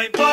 Like,